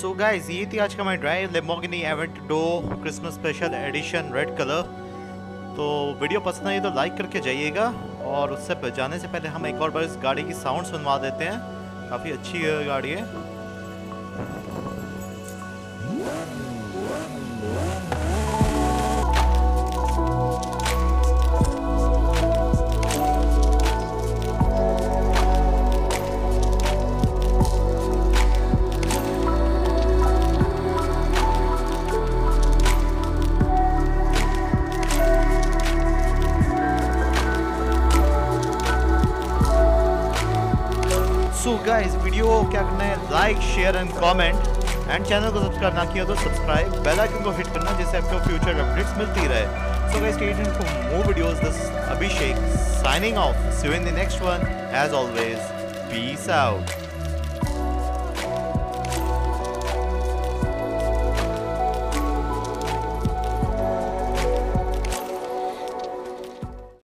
So guys ये थी आज का हमारी drive Lamborghini Aventador Christmas special edition red colour तो वीडियो पसंद आई तो लाइक करके जाइएगा और उससे जाने से पहले हम एक और बार इस गाड़ी की साउंड सुनवा देते हैं। काफ़ी अच्छी गाड़ी है। एंड कमेंट एंड चैनल को सब्सक्राइब ना किया तो सब्सक्राइब बेल आइकन को हिट करना जिससे आपको फ्यूचर अपडेट्स मिलती रहे। So guys stay tuned for more videos this Abhishek signing off see you in the next one as always peace out.